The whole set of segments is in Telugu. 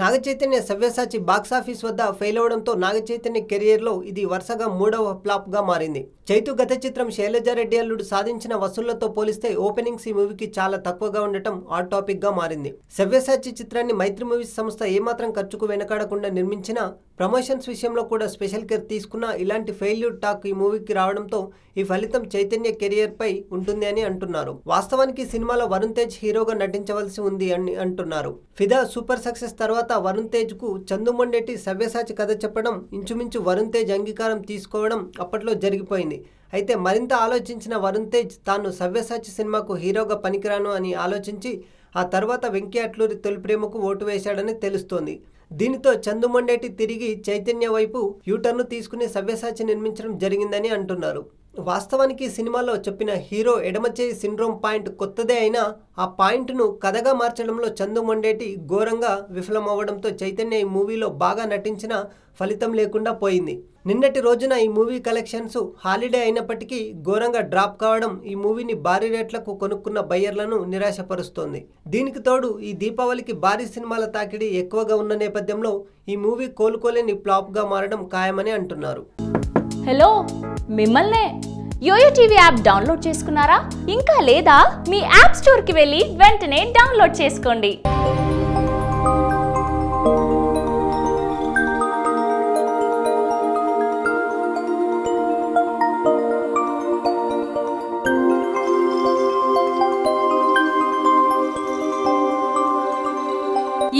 నాగ చైతన్య సవ్యసాచి బాక్సాఫీస్ వద్ద ఫెయిల్ అవడంతో నాగ చైతన్య కెరియర్లో ఇది వరుసగా మూడవ ఫ్లాప్గా మారింది. చైతు గత చిత్రం శైలజారెడ్డి అల్లుడు సాధించిన వసూళ్ళతో పోలిస్తే ఓపెనింగ్స్ ఈ మూవీకి చాలా తక్కువగా ఉండటం హాట్ టాపిక్గా మారింది. సవ్యసాచి చిత్రాన్ని మైత్రి మూవీస్ సంస్థ ఏమాత్రం ఖర్చుకు వెనకాడకుండా నిర్మించిన ప్రమోషన్స్ విషయంలో కూడా స్పెషల్ కేర్ తీసుకున్న ఇలాంటి ఫెయిల్యూర్ టాక్ ఈ మూవీకి రావడంతో ఈ ఫలితం చైతన్య కెరియర్ పై ఉంటుంది అని అంటున్నారు. వాస్తవానికి సినిమాలో వరుణ్ తేజ్ హీరోగా నటించవలసి ఉంది అని అంటున్నారు. ఫిదా సూపర్ సక్సెస్ తర్వాత వరుణ్ తేజ్కు చందుమండెట్టి సవ్యసాచి కథ చెప్పడం ఇంచుమించు వరుణ్ తేజ్ అంగీకారం తీసుకోవడం అప్పట్లో జరిగిపోయింది. అయితే మరింత ఆలోచించిన వరుణ్ తేజ్ తాను సవ్యసాచి సినిమాకు హీరోగా పనికిరాను అని ఆలోచించి ఆ తర్వాత వెంకీ అట్లూరి తొలి ప్రేమకు ఓటు వేశాడని తెలుస్తోంది. దీనితో చందుమండేటి తిరిగి చైతన్య వైపు యూటర్ను తీసుకుని సవ్యసాచి నిర్మించడం జరిగిందని అంటున్నారు. వాస్తవానికి సినిమాలో చెప్పిన హీరో ఎడమచేయి సిండ్రోమ్ పాయింట్ కొత్తదే అయినా ఆ పాయింట్ను కథగా మార్చడంలో చందు మొండేటి ఘోరంగా విఫలమవ్వడంతో చైతన్య ఈ మూవీలో బాగా నటించిన ఫలితం లేకుండా పోయింది. నిన్నటి రోజున ఈ మూవీ కలెక్షన్స్ హాలిడే అయినప్పటికీ ఘోరంగా డ్రాప్ కావడం ఈ మూవీని భారీ రేట్లకు కొనుక్కున్న బయ్యర్లను నిరాశపరుస్తోంది. దీనికి తోడు ఈ దీపావళికి భారీ సినిమాల తాకిడి ఎక్కువగా ఉన్న నేపథ్యంలో ఈ మూవీ కోలుకోలేని ఫ్లాప్గా మారడం ఖాయమని అంటున్నారు. హలో మిమ్మల్నే. యోయో టీవీ యాప్ డౌన్లోడ్ చేసుకున్నారా? ఇంకా లేదా మీ యాప్ స్టోర్కి వెళ్ళి వెంటనే డౌన్లోడ్ చేసుకోండి.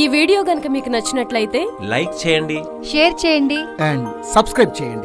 ఈ వీడియో గనుక మీకు నచ్చినట్లయితే లైక్ చేయండి. షేర్ చేయండి. అండ్ సబ్స్క్రైబ్ చేయండి.